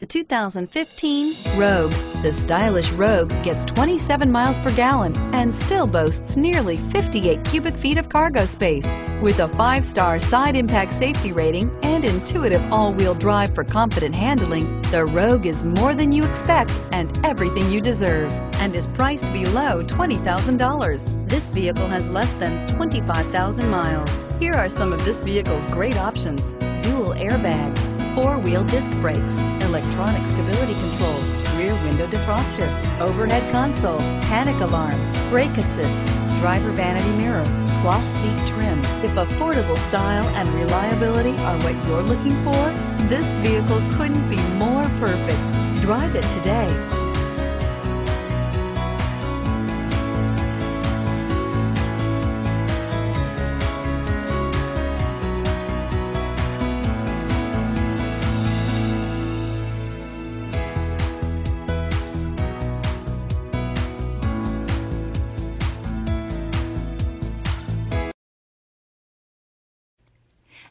The 2015 Rogue. The stylish Rogue gets 27 miles per gallon and still boasts nearly 58 cubic feet of cargo space. With a five-star side impact safety rating and intuitive all-wheel drive for confident handling, the Rogue is more than you expect and everything you deserve and is priced below $20,000. This vehicle has less than 25,000 miles. Here are some of this vehicle's great options. Dual airbags, four-wheel disc brakes, electronic stability control, rear window defroster, overhead console, panic alarm, brake assist, driver vanity mirror, cloth seat trim. If affordable style and reliability are what you're looking for, this vehicle couldn't be more perfect. Drive it today.